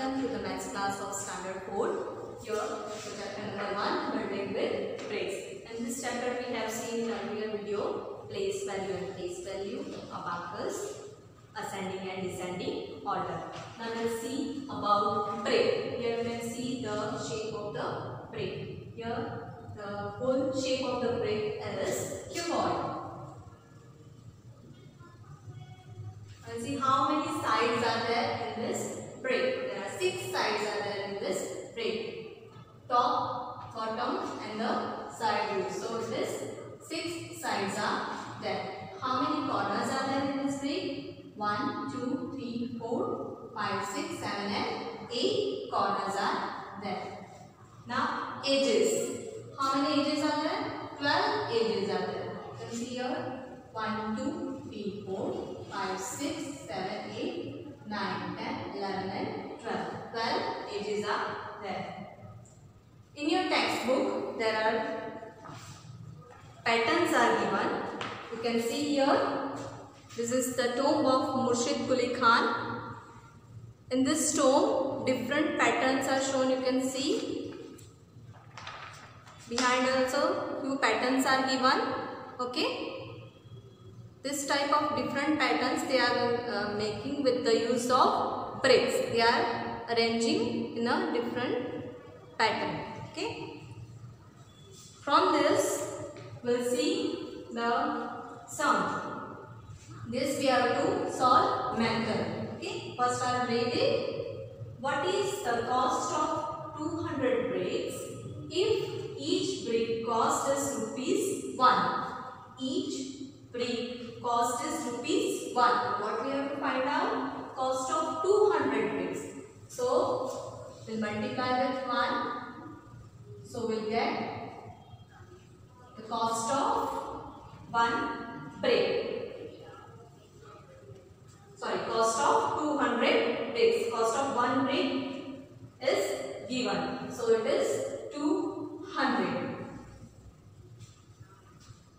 Welcome to the maths class of standard 4. Here, chapter number 1, building with brakes. In this chapter, we have seen in earlier video, place value and place value, abacus, ascending and descending order. Now, let's see about brake. Here, you can see the shape of the brake. Here, the whole shape of the brake is cuboid. And see how many sides are there Top, bottom and the side view. So this six sides are there. How many corners are there in this brake? One, two, three, four, five, six, seven and 8 corners are there. Now edges. How many edges are there? 12 edges are there. You can see here 1, 2, 3, 4, 5, 6, 7, 8, 9, 10, 11 and 12. 12 edges are there. In your textbook, there are patterns are given. You can see here, this is the tomb of Murshid Quli Khan. In this tomb, different patterns are shown. You can see. Behind also, few patterns are given. Okay. This type of different patterns they are uh, making with the use of bricks. They are arranging in a different pattern. Okay. From this, we'll see the sum. This we have to solve method. Okay. First I will read it. What is the cost of 200 bricks if each brick cost is rupees 1? Each brick cost is rupees 1. What we have to find out? Cost of 200 bricks. So, we'll multiply with 1. So, we'll get the cost of 1 brick. Sorry, cost of 200 bricks. Cost of 1 brick is given. So, it is 200.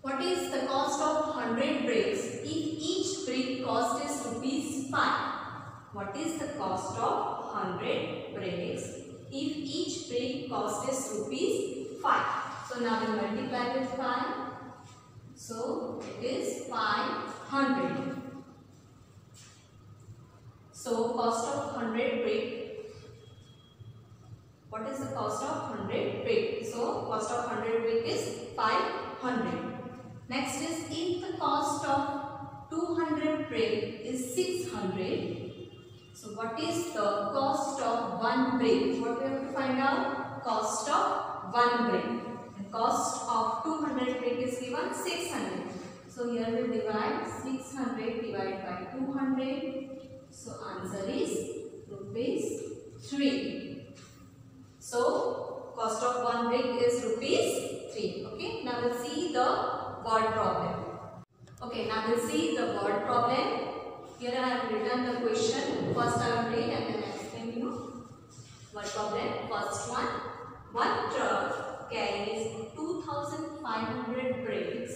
What is the cost of 100 bricks if each brick cost is rupees 5? What is the cost of 100 bricks if each brick cost is rupees 5? So now we multiply with 5. So it is 500. So cost of 100 brick. What is the cost of 100 brick? So cost of 100 brick is 500. Next is if the cost of 200 brick is 600. So what is the cost of one brick? What we have to find out? Cost of one brick. Cost of 200 brick is given 600. So here we divide 600 divided by 200. So answer is rupees 3. So cost of one brick is rupees 3. Okay. Now we'll see the word problem. Okay, now we'll see the word problem. Here I have written the question. First I will read and then I explain you. Word problem. First one. One truck carries 2500 bricks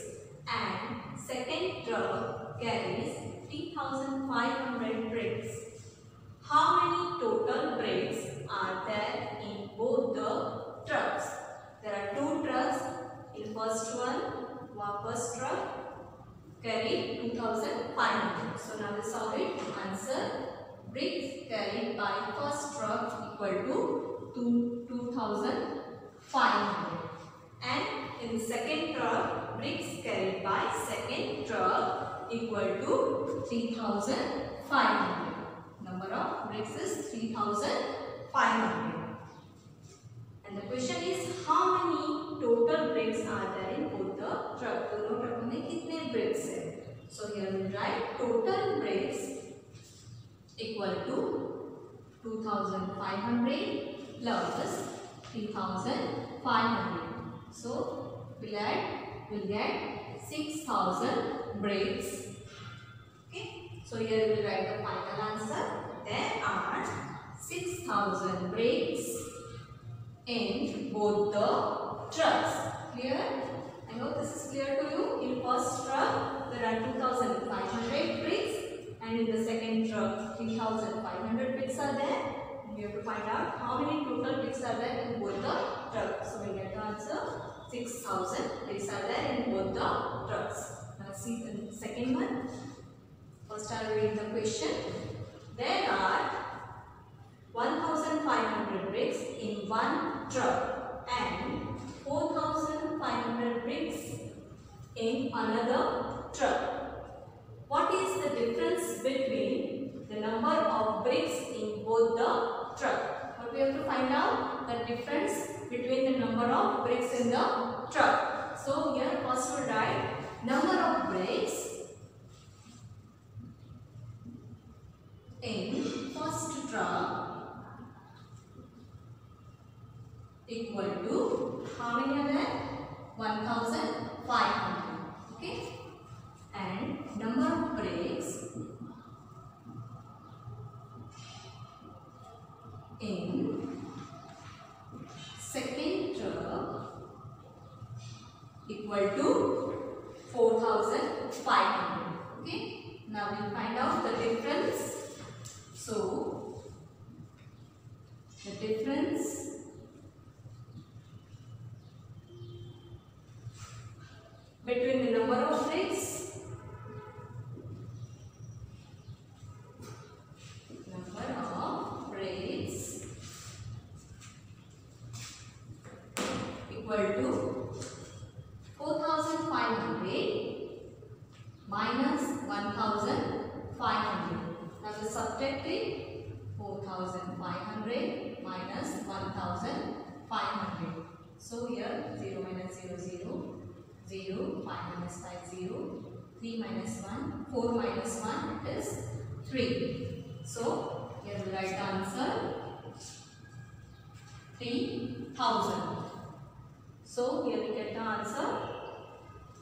and second truck carries 3500 bricks. How many total bricks are there in both the trucks? There are two trucks. In first one, one first truck carried 2500. So now we solve it. Answer bricks carried by first truck equal to 2500. And in second truck bricks carried by second truck equal to 3500. Number of bricks is 3500. And the question is how many total bricks are there in both the truck? दोनों ट्रकों में कितने bricks हैं? So here we write total bricks equal to 2500 plus 3500. So add, we'll get 6000 bricks. Okay. So here we will write the final answer. There are 6000 bricks in both the trucks. Clear? I hope this is clear to you. In first truck, there are 2500 bricks and in the second truck, 3500 bricks are there. We have to find out how many total bricks are there in both the trucks. So we get the answer 6000 bricks are there in both the trucks. Now see the second one. First I will read the question. There are 1500 bricks in one truck and 4500 bricks in another truck. What is the difference between the number of bricks in both the truck? What we have to find out the difference between the number of bricks in the truck. So here first we'll write number of bricks in first truck equal to how many are there? 1500 okay and number of bricks in second truck equal to 4500 okay now we'll find out the difference. So the difference between the number of bricks number of bricks equal to 4500 minus 1500 now we subtract it 4500 minus 1500 so here 0 minus 0 0 0, 5 minus 5, 0, 3 minus 1, 4 minus 1 is 3. So, here the right answer 3000. So, here we get the answer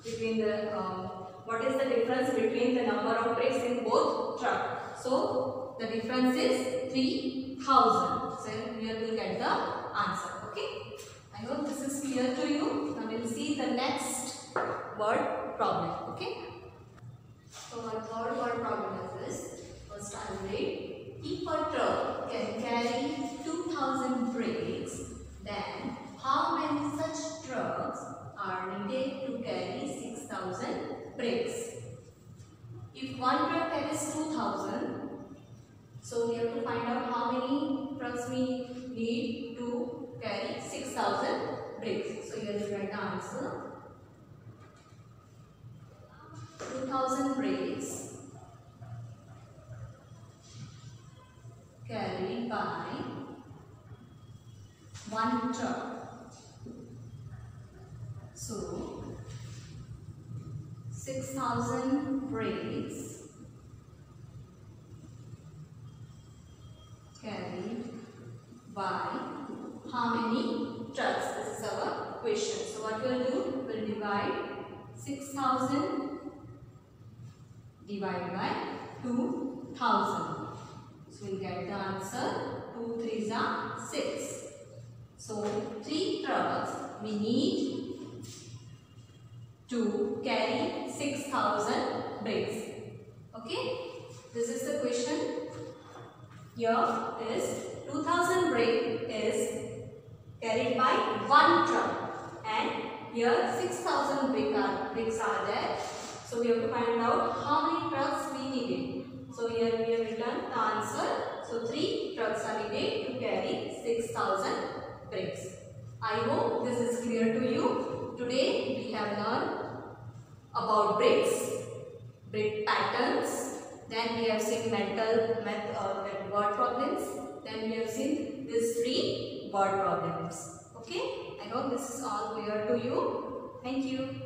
between the, uh, what is the difference between the number of bricks in both truck. So, the difference is 3000. So, we will get the answer. Okay. I hope this is clear to you. Now, we will see the next word problem. Okay. So our third word problem is this. First I will read. If a truck can carry 2000 bricks, then how many such trucks are needed to carry 6000 bricks? If one truck carries 2000, so we have to find out how many trucks we need to carry 6000 bricks. So here is write the answer. 2000 bricks carried by one truck. So, 6000 bricks carried by how many trucks? This is our question. So, what we'll do? We'll divide 6000 divided by 2000. So we'll get the answer 2 3s are 6. So 3 trucks we need to carry 6000 bricks. Okay. This is the question. Here is 2000 brick is carried by one truck and here 6000 brick are, bricks are there so we have to find out how many trucks we needed. So here we have written the answer. So three trucks are needed to carry 6000 bricks. I hope this is clear to you. Today we have learned about bricks, brick patterns, then we have seen mental math uh, word problems, then we have seen these three word problems. Okay, I hope this is all clear to you. Thank you.